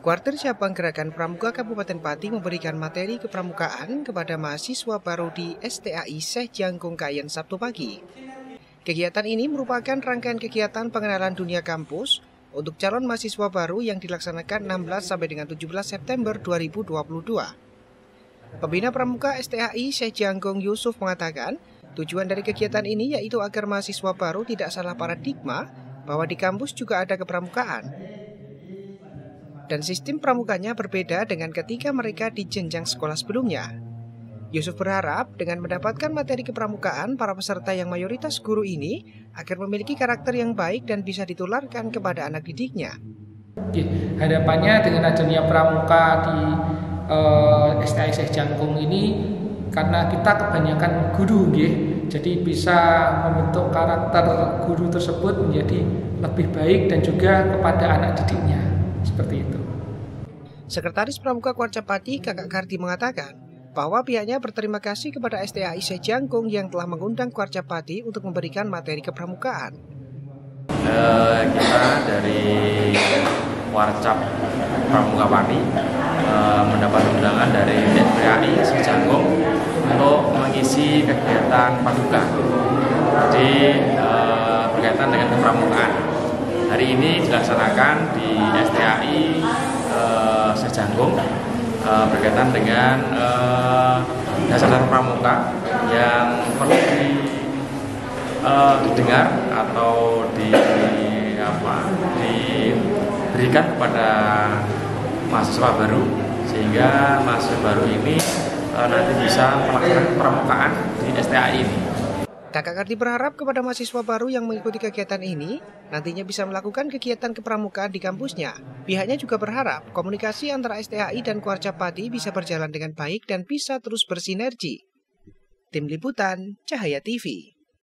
Kuartir Cabang Gerakan Pramuka Kabupaten Pati memberikan materi kepramukaan kepada mahasiswa baru di STAI Seh Jangkung Kayen Sabtu pagi. Kegiatan ini merupakan rangkaian kegiatan pengenalan dunia kampus untuk calon mahasiswa baru yang dilaksanakan 16 sampai dengan 17 September 2022. Pembina Pramuka STAI Syekh Jangkung Yusuf mengatakan, tujuan dari kegiatan ini yaitu agar mahasiswa baru tidak salah paradigma bahwa di kampus juga ada kepramukaan dan sistem pramukanya berbeda dengan ketika mereka di jenjang sekolah sebelumnya. Yusuf berharap dengan mendapatkan materi kepramukaan, para peserta yang mayoritas guru ini agar memiliki karakter yang baik dan bisa ditularkan kepada anak didiknya. Harapannya dengan adanya pramuka di eh, STIS Jangkung ini karena kita kebanyakan guru jadi bisa membentuk karakter guru tersebut menjadi lebih baik dan juga kepada anak didiknya seperti itu. Sekretaris Pramuka Kuarcapati Kakak Karti mengatakan bahwa pihaknya berterima kasih kepada STAI Sejangkung yang telah mengundang Kuarcapati untuk memberikan materi kepramukaan. Uh, kita dari Warcap Pramuka Pati uh, mendapat undangan dari STAI Sejangkung untuk mengisi kegiatan paduka di uh, berkaitan dengan kepramukaan. Hari ini dilaksanakan di Uh, Sejanggung uh, berkaitan dengan uh, dasar pramuka yang perlu di, uh, didengar atau di apa diberikan kepada mahasiswa baru sehingga mahasiswa baru ini uh, nanti bisa melakukan pramukaan di STAI ini. Kakak Karti berharap kepada mahasiswa baru yang mengikuti kegiatan ini nantinya bisa melakukan kegiatan kepramukaan di kampusnya. Pihaknya juga berharap komunikasi antara STAI dan Kuarcapati bisa berjalan dengan baik dan bisa terus bersinergi. Tim Liputan Cahaya TV